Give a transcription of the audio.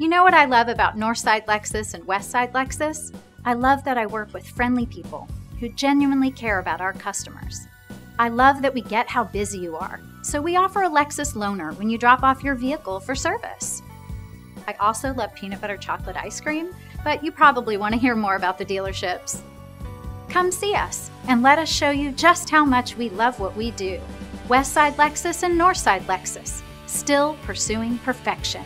You know what I love about Northside Lexus and Westside Lexus? I love that I work with friendly people who genuinely care about our customers. I love that we get how busy you are, so we offer a Lexus loaner when you drop off your vehicle for service. I also love peanut butter chocolate ice cream, but you probably want to hear more about the dealerships. Come see us and let us show you just how much we love what we do. Westside Lexus and Northside Lexus, still pursuing perfection.